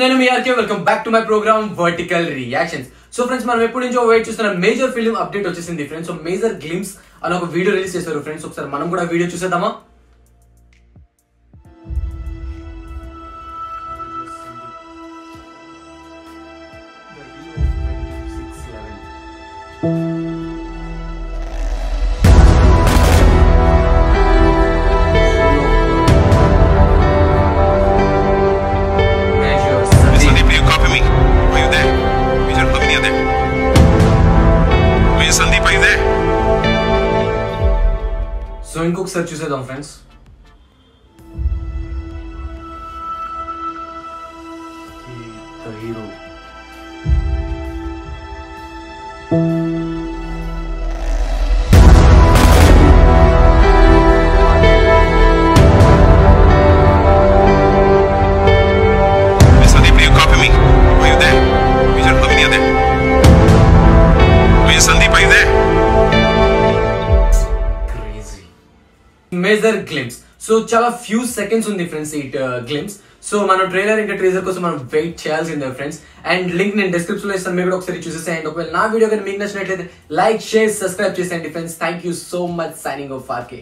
నేను మీ RK welcome back to my programme vertical reactions so friends మనం ఎప్పటి నుంచో వెయిట్ చేస్తున్న మేజర్ ఫిల్మ్ అప్డేట్ వచ్చేసింది ఫ్రెండ్స్ సో మేజర్ గ్లిమ్స్ అని ఒక వీడియో రిలీజ్ చేశారు ఫ్రెండ్స్ ఒకసారి మనం కూడా వీడియో చూసేద్దామా? Major Sandeep, are you there? So ఇంకొకసారి చూసేద్దాం friends hero major glimpse so చాలా ఫ్యూ సెకండ్స్ ఉంది ఫ్రెండ్స్ ఈ గ్లిమ్స్ సో మన ట్రైలర్ ఇంకా ట్రీజర్ కోసం మనం వెయిట్ చేయాల్సిందే ఫ్రెండ్స్ అండ్ లింక్ నేను డిస్క్రిప్షన్లో ఇస్తాను మీరు కూడా ఒకసారి చూసేసేయండి. ఒకవేళ నా వీడియో కానీ మీకు నచ్చినట్లయితే లైక్ షేర్ సబ్స్క్రైబ్ చేసేయండి friends thank you so much signing off RK